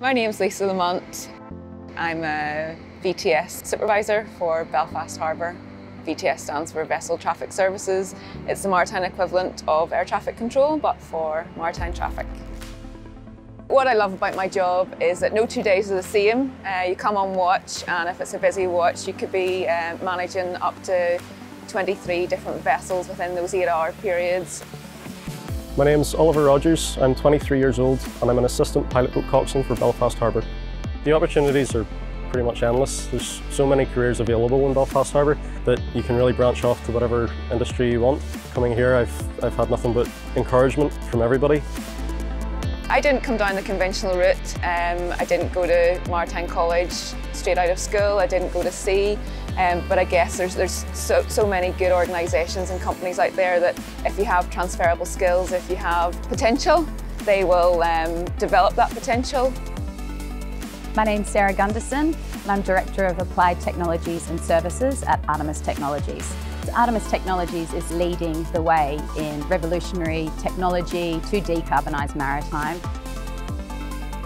My name's Lisa Lamont. I'm a VTS supervisor for Belfast Harbour. VTS stands for Vessel Traffic Services. It's the maritime equivalent of air traffic control, but for maritime traffic. What I love about my job is that no two days are the same. Uh, you come on watch and if it's a busy watch you could be uh, managing up to 23 different vessels within those eight hour periods. My name's Oliver Rogers, I'm 23 years old and I'm an assistant pilot boat coxswain for Belfast Harbour. The opportunities are pretty much endless. There's so many careers available in Belfast Harbour that you can really branch off to whatever industry you want. Coming here I've, I've had nothing but encouragement from everybody. I didn't come down the conventional route. Um, I didn't go to Maritime College straight out of school. I didn't go to sea. Um, but I guess there's, there's so, so many good organisations and companies out there that if you have transferable skills, if you have potential, they will um, develop that potential. My name's Sarah Gunderson and I'm Director of Applied Technologies and Services at Artemis Technologies. Artemis Technologies is leading the way in revolutionary technology to decarbonise maritime.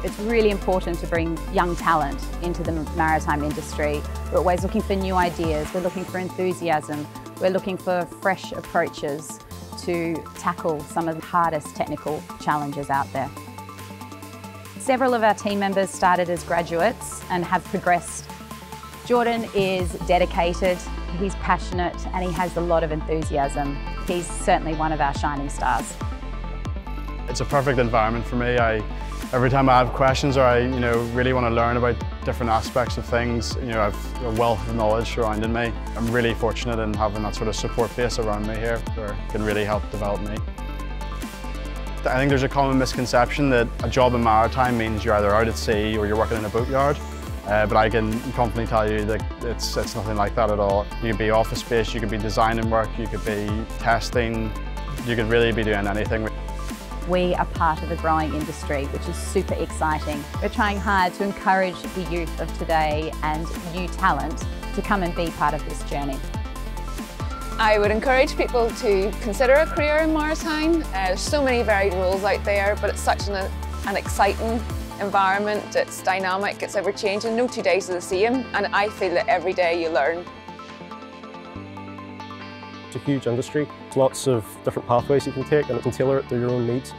It's really important to bring young talent into the maritime industry. We're always looking for new ideas, we're looking for enthusiasm, we're looking for fresh approaches to tackle some of the hardest technical challenges out there. Several of our team members started as graduates and have progressed. Jordan is dedicated, he's passionate and he has a lot of enthusiasm. He's certainly one of our shining stars. It's a perfect environment for me. I, every time I have questions or I you know, really want to learn about different aspects of things, you know, I've a wealth of knowledge surrounding me. I'm really fortunate in having that sort of support base around me here where can really help develop me. I think there's a common misconception that a job in maritime means you're either out at sea or you're working in a boatyard. Uh, but I can confidently tell you that it's, it's nothing like that at all. You could be office space, you could be designing work, you could be testing, you could really be doing anything. We are part of a growing industry, which is super exciting. We're trying hard to encourage the youth of today and new talent to come and be part of this journey. I would encourage people to consider a career in maritime. Uh, there's so many varied roles out there, but it's such an, an exciting environment, it's dynamic, it's ever changing, no two days are the same and I feel that every day you learn. A huge industry, There's lots of different pathways you can take and you can tailor it to your own needs.